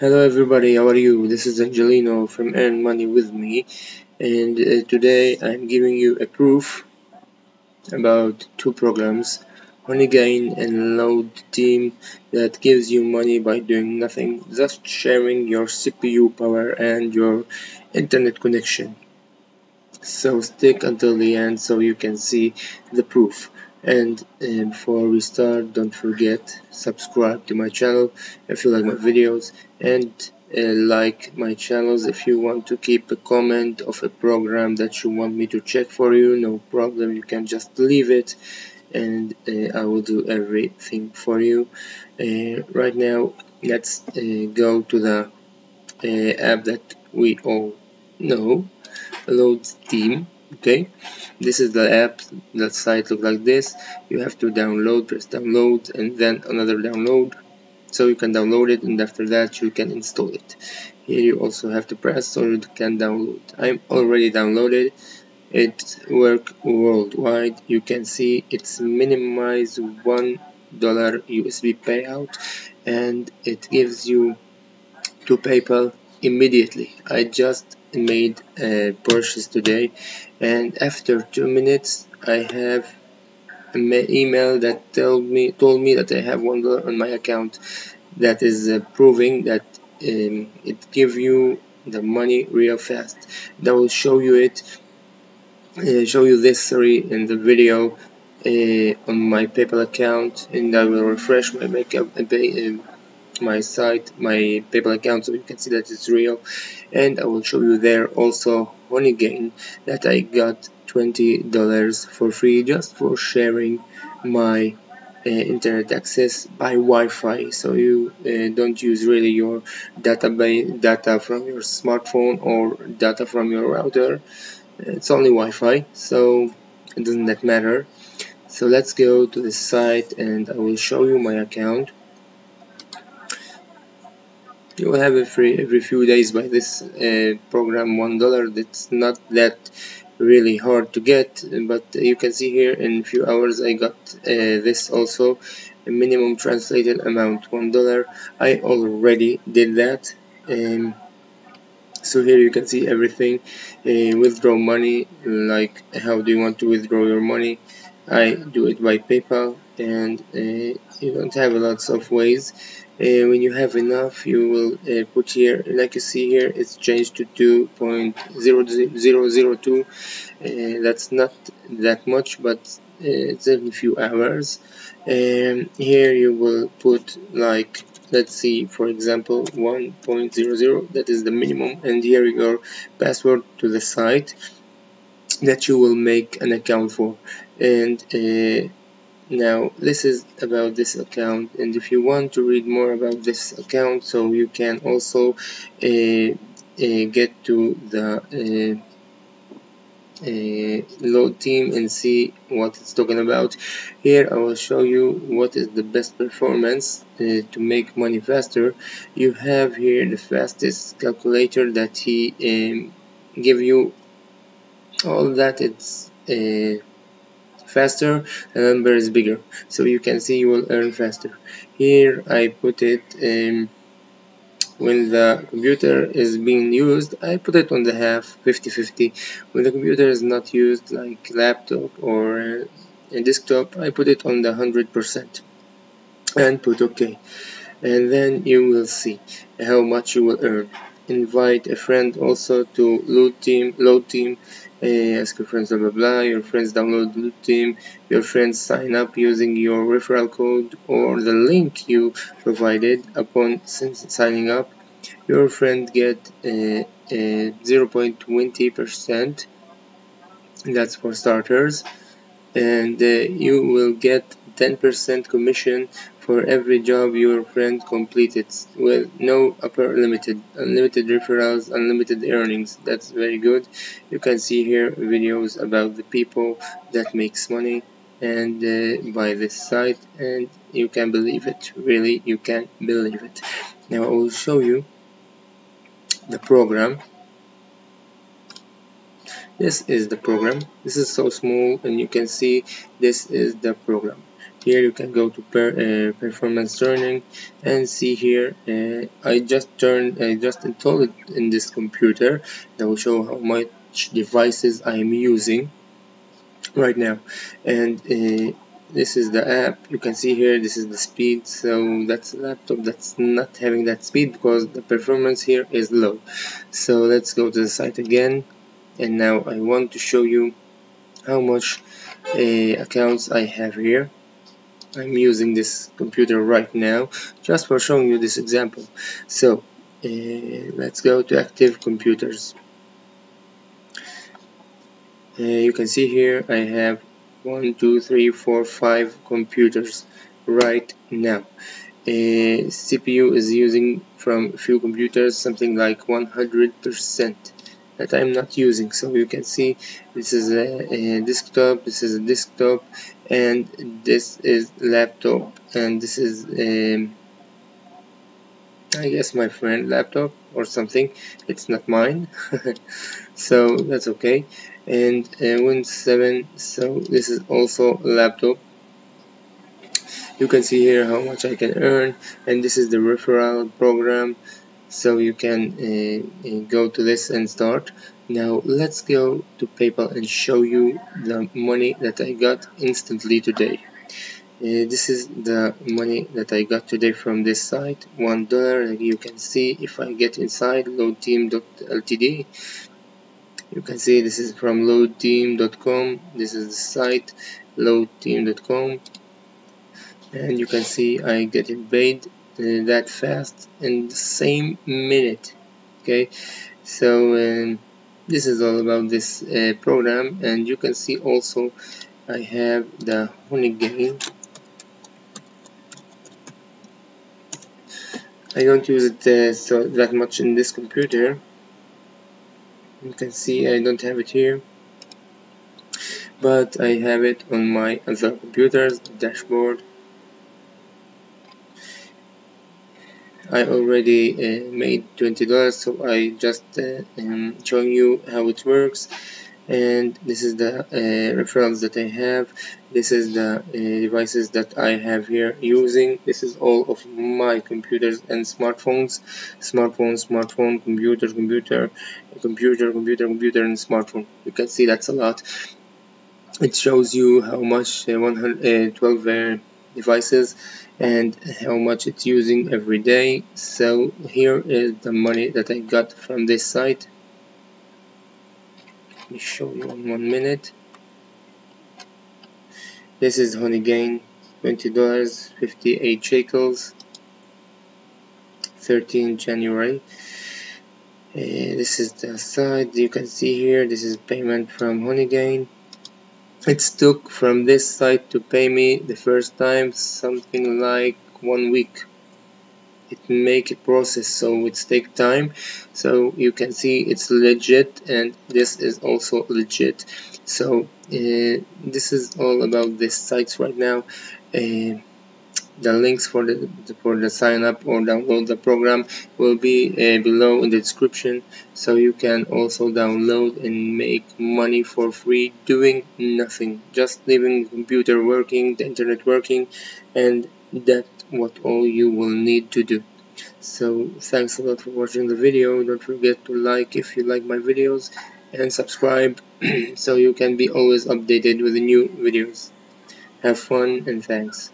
Hello everybody, how are you? This is Angelino from Earn Money With Me and uh, today I'm giving you a proof about two programs Honeygain and Load Team that gives you money by doing nothing, just sharing your CPU power and your internet connection. So stick until the end so you can see the proof and uh, before we start don't forget subscribe to my channel if you like my videos. And uh, like my channels if you want to keep a comment of a program that you want me to check for you. No problem you can just leave it. And uh, I will do everything for you. Uh, right now let's uh, go to the uh, app that we all know load team okay? This is the app the site look like this. You have to download press download and then another download. So you can download it and after that you can install it. Here you also have to press so you can download. I'm already downloaded. It work worldwide. You can see it's minimize one dollar USD payout and it gives you to PayPal immediately. I just made a purchase today and after two minutes I have an email that told me told me that I have one dollar on my account. That is uh, proving that um, it give you the money real fast. That will show you it uh, show you this sorry in the video uh, on my PayPal account and I will refresh my makeup and pay, uh, my site my PayPal account so you can see that it's real. And I will show you there also Honeygain that I got $20 for free just for sharing my uh, internet access by Wi-Fi. So you uh, don't use really your data by data from your smartphone or data from your router. It's only Wi-Fi so it doesn't that matter. So let's go to the site and I will show you my account you will have every every few days by this uh, program one dollar. That's not that really hard to get but you can see here in a few hours I got uh, this also a minimum translated amount one dollar. I already did that. Um, so here you can see everything. Uh, withdraw money like how do you want to withdraw your money I do it by PayPal and uh, you don't have lots of ways. Uh, when you have enough you will uh, put here like you see here it's changed to 2.0002 uh, that's not that much but uh, it's in a few hours. Um, here you will put like let's see for example 1.00 that is the minimum. And here your password to the site that you will make an account for. And uh, now this is about this account. And if you want to read more about this account so you can also uh, uh, get to the uh, uh, LoadTeam and see what it's talking about. Here I will show you what is the best performance uh, to make money faster. You have here the fastest calculator that he um, give you all that it's uh, faster the number is bigger. So you can see you will earn faster. Here I put it um, when the computer is being used I put it on the half 50-50 when the computer is not used like laptop or a desktop I put it on the 100% and put OK. And then you will see how much you will earn. Invite a friend also to LoadTeam load team uh, ask your friends blah blah blah. Your friends download LoadTeam. Your friends sign up using your referral code or the link you provided upon signing up. Your friend get 0.20 percent. That's for starters. And uh, you will get 10% commission for every job your friend completed with no upper limited unlimited referrals unlimited earnings. That's very good. You can see here videos about the people that makes money and uh, by this site and you can believe it. Really you can believe it. Now I will show you the program. This is the program. This is so small and you can see this is the program here you can go to per, uh, performance tuning and see here uh, I just turned I just installed it in this computer that will show how much devices I am using right now. And uh, this is the app. You can see here this is the speed. So that's laptop that's not having that speed because the performance here is low. So let's go to the site again. And now I want to show you how much uh, accounts I have here I'm using this computer right now just for showing you this example. So uh, let's go to active computers. Uh, you can see here I have one two three four five computers right now. Uh, CPU is using from few computers something like 100% that I'm not using. So you can see this is a, a, desktop this is a desktop and this is laptop and this is um, I guess my friend laptop or something. It's not mine. So that's okay. And uh, Windows 7 so this is also a laptop. You can see here how much I can earn and this is the referral program so you can uh, uh, go to this and start. Now let's go to PayPal and show you the money that I got instantly today. Uh, this is the money that I got today from this site. One dollar you can see if I get inside loadteam.ltd you can see this is from loadteam.com this is the site loadteam.com and you can see I get paid that fast in the same minute okay? So um, this is all about this uh, program and you can see also I have the Honeygain I don't use it uh, so that much in this computer. You can see I don't have it here. But I have it on my other computers dashboard I already uh, made $20 so I just uh, um, showing you how it works. And this is the uh, referrals that I have. This is the uh, devices that I have here using. This is all of my computers and smartphones. Smartphone smartphone computer computer computer computer computer and smartphone. You can see that's a lot. It shows you how much uh, 112 uh, devices and how much it's using every day. So here is the money that I got from this site. Let me show you in one minute. This is Honeygain $20 58 shekels 13 January. Uh, this is the site. You can see here this is payment from Honeygain it took from this site to pay me the first time something like one week. It make a process so it's take time. So you can see it's legit and this is also legit. So uh, this is all about this sites right now. Uh, the links for the for the sign up or download the program will be uh, below in the description. So you can also download and make money for free doing nothing. Just leaving the computer working the internet working and that's what all you will need to do. So thanks a lot for watching the video. Don't forget to like if you like my videos and subscribe so you can be always updated with the new videos. Have fun and thanks